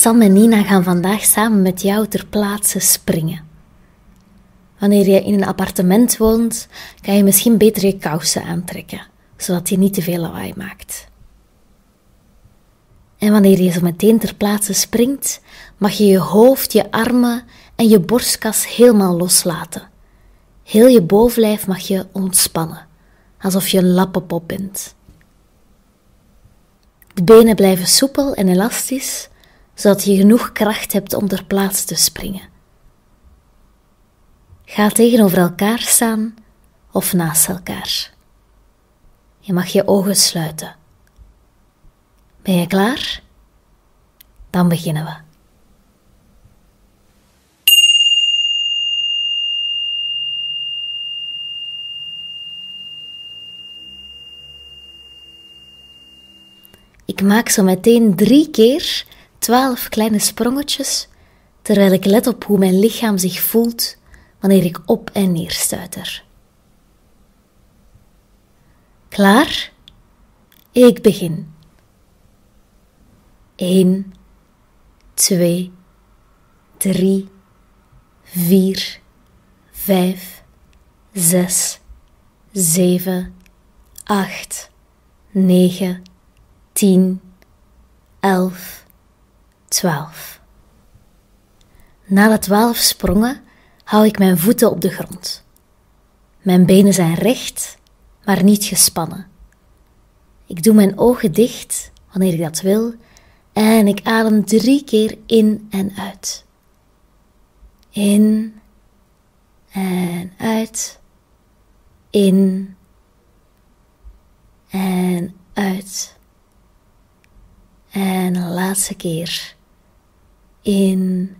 Sam en Nina gaan vandaag samen met jou ter plaatse springen. Wanneer je in een appartement woont, kan je misschien beter je kousen aantrekken, zodat je niet te veel lawaai maakt. En wanneer je zo meteen ter plaatse springt, mag je je hoofd, je armen en je borstkas helemaal loslaten. Heel je bovenlijf mag je ontspannen, alsof je een lappenpop bent. De benen blijven soepel en elastisch, zodat je genoeg kracht hebt om ter plaatse te springen. Ga tegenover elkaar staan of naast elkaar. Je mag je ogen sluiten. Ben je klaar? Dan beginnen we. Ik maak zo meteen drie keer twaalf kleine sprongetjes, terwijl ik let op hoe mijn lichaam zich voelt wanneer ik op en neer stuiter. Klaar? Ik begin. 1, 2, 3, 4, 5, 6, 7, 8, 9, 10, 11, 12. Na de twaalf sprongen hou ik mijn voeten op de grond. Mijn benen zijn recht, maar niet gespannen. Ik doe mijn ogen dicht wanneer ik dat wil en ik adem drie keer in en uit. In en uit. In en uit. En de laatste keer. In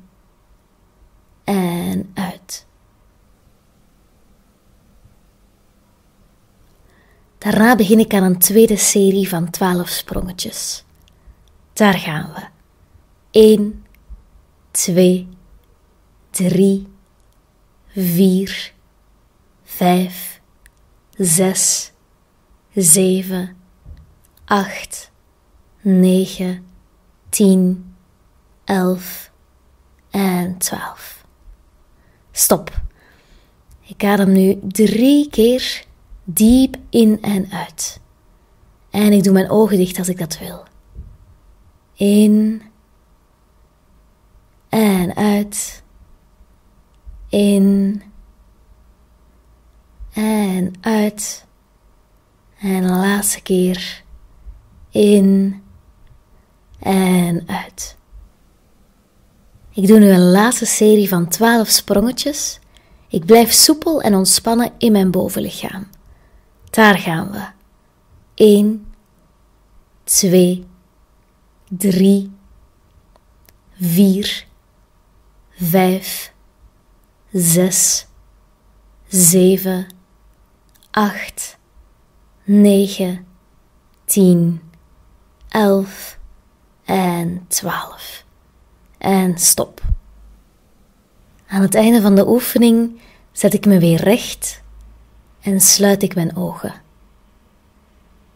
en uit. Daarna begin ik aan een tweede serie van 12 sprongetjes. Daar gaan we. 1, 2, 3, 4, 5, 6, 7, 8, 9, 10, 11 en 12. Stop. Ik adem nu drie keer diep in en uit. En ik doe mijn ogen dicht als ik dat wil. In en uit. In en uit. En de laatste keer in en uit. Ik doe nu een laatste serie van 12 sprongetjes. Ik blijf soepel en ontspannen in mijn bovenlichaam. Daar gaan we. 1, 2, 3, 4, 5, 6, 7, 8, 9, 10, 11 en 12. En stop. Aan het einde van de oefening zet ik me weer recht en sluit ik mijn ogen.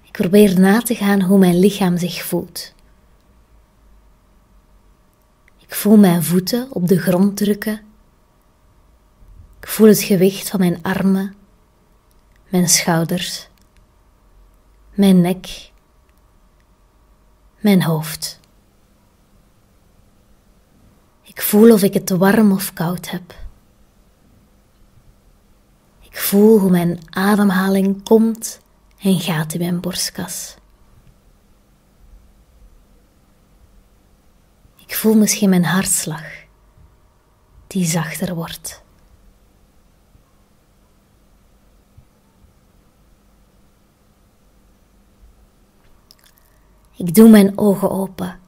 Ik probeer na te gaan hoe mijn lichaam zich voelt. Ik voel mijn voeten op de grond drukken. Ik voel het gewicht van mijn armen, mijn schouders, mijn nek, mijn hoofd. Ik voel of ik het warm of koud heb. Ik voel hoe mijn ademhaling komt en gaat in mijn borstkas. Ik voel misschien mijn hartslag, die zachter wordt. Ik doe mijn ogen open.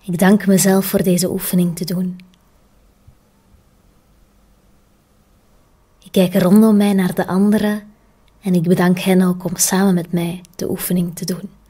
Ik dank mezelf voor deze oefening te doen. Ik kijk rondom mij naar de anderen en ik bedank hen ook om samen met mij de oefening te doen.